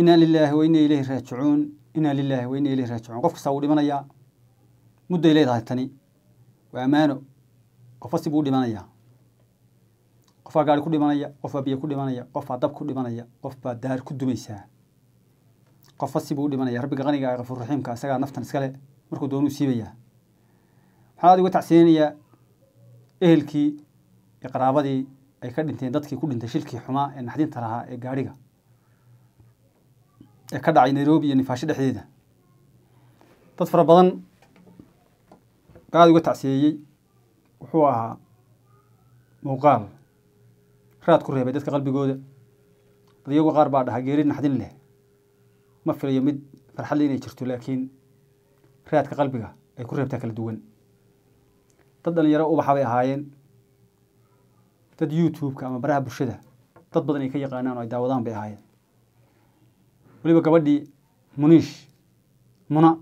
inaa lilaahi wa ilayhi raajicuun inaa lilaahi wa ilayhi raajicuun qof kastaa wuu dhimanayaa mudday leedahay tani waa ammaano qofba si buu dhimanayaa qof baa gaari ku dhimanaya qof baa biyo ku dhimanaya qof baa dab ku dhimanaya qof baa daar ku dumaysaa qofba si buu u dhimanaya. Rabbiga qaniga kafuur raxiimka isagaa naftan iskale markuu doonuu siibayaa waxaan aad uga tacsiyeynayaa ehelkii iyo qaraabadii ay ka dhinteen dadkii ku dhintay shilkii xumaa ee naxdinta lahaa ee gaadhiga ee ka dhacay nairobi iyo nifaasho dhexdeeda. Dad fara badan aada uga tacsiyeeyey wuxuu ahaa muuqaal raad ku reebay dadka qalbigooda. Dad iyagu qaar baa dhahaa geeri naxdin leh ma filayo mid farxadle inay jirto laakiin raadka qalbiga ay ku reebtaa kala duwan. Dad dhalinyaro ubaxa bay ahaayeen. Dad youtube-ka ama baraha bulshada dad badan ay ka yaqaanaan oo ay daawadaan bay ahaayeen weliba gabadhii muniish muna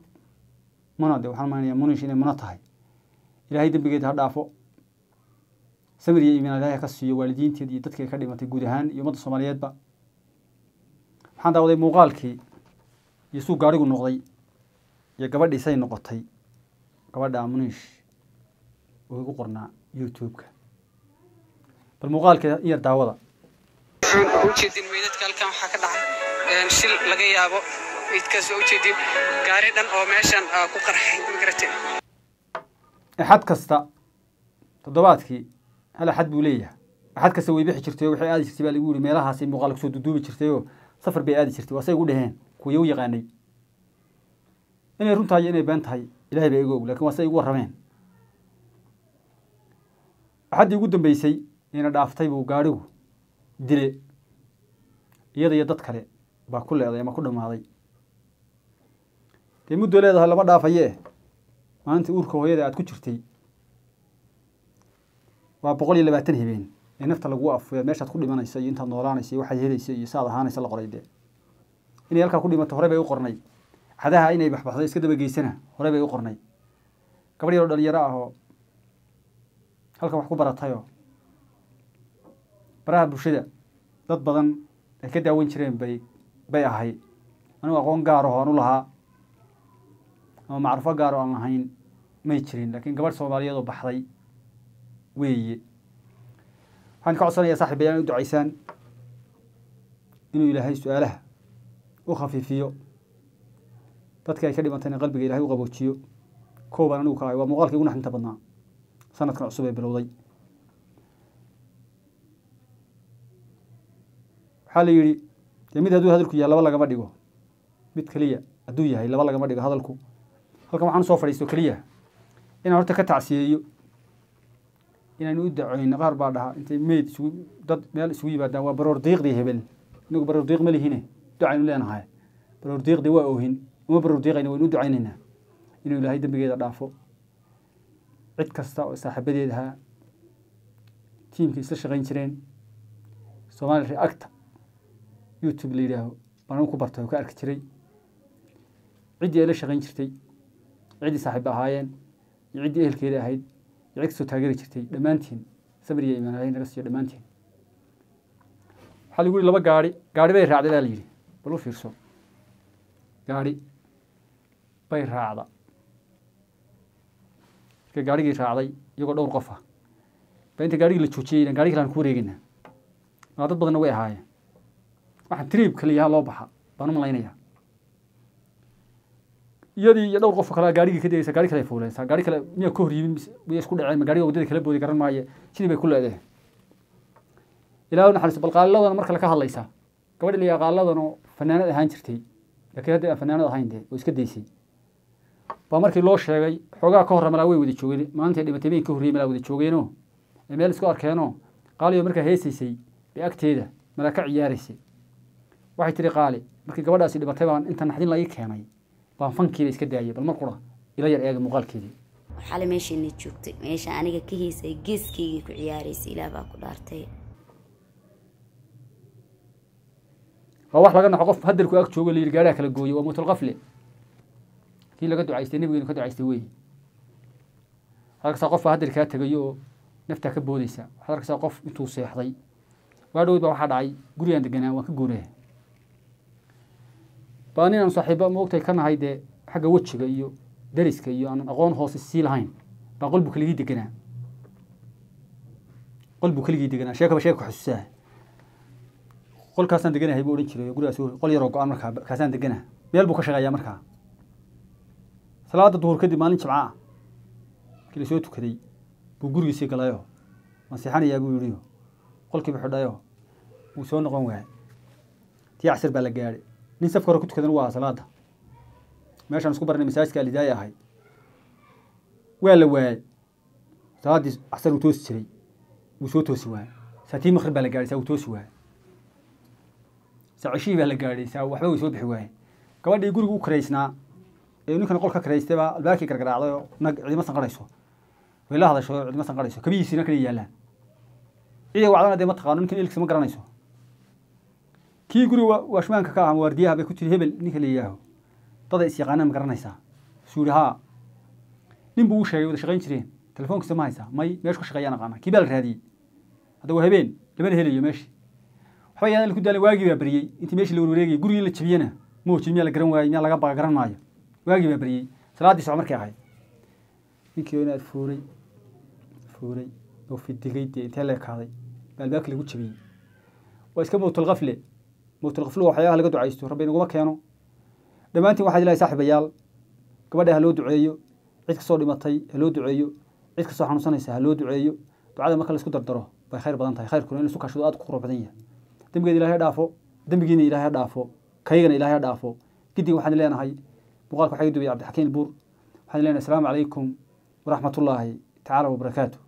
muna de waxaan maanaya muniish inay muna tahay. Ilaahay dembigeeda ha dhaafo. Samir iyo iimaan ilaahay ka siiyo waalidiinteed iyo dadkii ka dhimatay guud ahaan iyo ummadda soomaaliyeedba. Waxaan daawaday muuqaalkii iyo suu gaadhigu noqday iyo gabadhii say noqotay. Gabadha muniish oo igu qornaa youtube-ka. Bal muuqaalkeeda iyo daawada ujeedin meydadka halkan waxaa ka dhacay shil laga yaabo ujeedin gaari dhan oo meeshan ku qarxay axad kasta toddobaadkii hal axad buu leeyahay. Axad kasta way bixi jirtay waxay aadi jirtay baa lagu yihi meelahaasay muuqaal ku soo duduubi jirtay oo safar bay aadi jirtay waa say ugu dheheen kuwii u yaqaanay. Inay run tahay iyo inay been tahay ilahay baa iga og laakiin waa say igu warrameen. Axaddii ugu dambeysay ina dhaaftay buu gaadhigu dile iyada iyo dad kale baa ku leeday ama ku dhammaaday. Dee muddo leedahay lama dhaafaye maalintii uurka hooyada aad ku jirtay waa boqol iyo labaatan habeen ee nafta lagu afuya meeshaad ku dhimanaysa iyo intaad noolaanaysa iyo waxaad helaysa iyo saaad ahaanaysa la qoray dee inay halkaa ku dhimato hore bay u qornay. Cadaha inay baxbaxdo iska daba geysana hore bay u qornay. Gabadh yaroo dhalinyaro ah oo halkan wax ku baratayoo baraha bulshada dad badan ay ka daawan jireen bay bay ahayd anigu aqoon gaaraho aan u lahaa. Ama macrufo gaaro aan lahayn may jirin laakiin gabadh soomaaliyeed oo baxday weeye. Waxaan ka codsanayaa saaxib bayaan u ducaysaan inuu ilaahay su'aalaha u khafiifiyo. Dadkii ay ka dhimantayna qalbiga ilahay u qaboojiyo. Kow baan anigu ka ahay waa muuqaalkii ugu naxdinta badnaa. Sanadkan cusub ee bilowday. Waxaa la yidhi mid hadduu hadalku yahay laba lagama dhigo mid keliya hadduu yahay laba lagama dhigo hadalku. Halkan waxaan u soo fadhiisto keliya inaan horta ka tacsiyeeyo inaynu u dacoyno qaar baa dhahaa intay meyd isugu dad meel isugu yimaadaan waa baroor diiqdii hebel. Inagu baroor diiq ma lihine ducaynu leenahay. Baroor diiqdii waa oohin uma baroor diiqayna waynu u ducaynaynaa inuu ilaahay dembigeeda dhaafo cid kasta oo saaxiibadeed ahaa tiimkii isla shaqayn jireen somaali reacta youtube la yidhaaho baan ku bartay oo ka arki jiray. Ciddii ay la shaqayn jirtay ciddii saaxiib ahaayeen iyo ciddii ehelkeeda ahayd iyo cid kastoo taageeri jirtay dhammaantiin sabir iyo imaan ilahay naga siiyo dhammaantiin. Waxaa lagu yihi laba gaari gaari bay raacday baa la yidhi bal u fiirso. Gaari bay raacda. Marka gaarigii raacday iyagoo dhowr qof ah. Ba inta gaarigii la joojiyey gaari kale ku wareegeynaa maa dad badanna way ahaayeen waxaan triib kaliyaha loo baxa baan u malaynayaa iyadii iyo dhowr qof kale gaarigii ka degeysa gaari kale ay fuuleysaa gaari kale miyaa ka hor yimid miya isku dhaceen ma gaariga waddada kala boodi garan maaye sidii bay ku leedeen ilaahu naxariisto bal qaaliladana mar kale ka hadlaysaa gabadhi liyaa qaaliladan oo fanaanad ahaan jirtay laakiin hadda aan fanaanad ahayn dee oo iska daysay. Baa markii loo sheegay xoogaa ka horra malaa way wada joogeen maalintii dhimatay bay ka horreyey malaa wada joogeenoo ee meel isku arkeenoo qaaliyo markaa heesaysay bay agteeda malaa ka ciyaaraysay waxay tihi qaali markii gabadhaasi dhimatay baan inta naxdin la ii keenay. Baan fankiiba iska daayay bal mar qura ila yar eega muuqaalkeedii. Xale meeshayna joogtay. Meesha aniga ka hiisay geeskaygii ku ciyaaraysay ilaah baa ku dhaartay. Waa wax laga naxo qof hadelku ag joogo la yidhi gaadhaha kala gooyo waa mutulqafle kii laga ducaystay nebigeenu ka ducaystay wey waxaad arkaysaa qof baa kaa tegayo oo naftaa ka boodeysa waxaad arkaysaa qof intuu seexday. Waa dhowd baa waxaa dhacay gurigaan deganaa waan ka guuraya baa nin aan saaxiiba moogtay ka nahay dee xagga wejiga iyo dariska iyo aan aqoon hoose sii lahayn? Baa qolbu keligii deganaa. Qolbu keligii deganaa. Sheekaba sheeka xusuusaa. Qolkaasaan deganahay buu odhan jiray gurigaas qol yaroo go'aan markaa kaasaan deganaa. Meel buu ka shaqeeyaa markaa. Salaada duhur kadib maalin jimca markii la soo tukaday buu gurigiisii galayo waan seexanayaa buu yidhiyo qolkiiba xidhayo wuu soo noqon waayay. Tii casir baa la gaadhay nin safka hore ku tukadan waa salaada meeshaan isku baranay masaajidka alidaaya ahayd waa la waayay. Salaaddii casar uu toosi jiray. Wuu soo toosi waayay. Saa tii maqrib baa la gaadhay saa uu toosi waayay. Saa baa la gaadhay waxba way soo bixi waayeen. Gabadhii guriga u karaysnaa ee ninkan qol ka karaystay baa albaabkii gargaraacday nag cidima sanqarayso. Way la hadasho cidima sanqarayso. Kabihiisiina kala yaallaan. Ciidan wacdana dee ma taqaano ninkan ilkisa ma garanayso kii guriga waashmaanka ka ah waardiyaha bay ku tiri hebel ninka la yihaaho dada is yaqaanaan ma garanaysaa? Suu haa. Nin buu u sheegay wada shaqayn jireen. Telefoonkiisa ma haysaa may meeshu ka shaqeeyaan aqaana kii baa la raadiyey? Hadda waa habeen lamana helayo meeshii waxba yaadan ku daalin waagii baa beriyey intii meeshii la warwareegayay gurigii la jabiyena ma miyaa la garan waayey? Miyaa laga baqa waagii baa beriyey salaaddii soco markay ahayd? Ninkii inaad fuuray fuuray oo fidigay dee intee la baa albaabkii lagu jabiyey. Waa iska mowtalkafle mowtalkaflu waa waxyaabaha laga ducaysto rabbi inaguma keeno. Dhammaantiin waxaad ilahay saaxiibayaal. Gabadha ha loo duceeyo cid ka soo dhimatay ha loo duceeyo cid ka soo xanuunsanaysa ha loo duceeyo. Ducada marka la isku dardaro bay khayr badan tahay. Khayrkuna in la isu kashado aad ku qurux badan yahay. Dembigeeda ilahay ha dhaafo dembigiina ilahay ha dhaafo kaygana ilahay ha dhaafo. Giddiga waxaan leenahay muuqaalka waxaa iga duwayay cabdixakiin buur. Waxaan leenahay asalaamu calaykum waraxmatullaahi tacaala wabarakaatu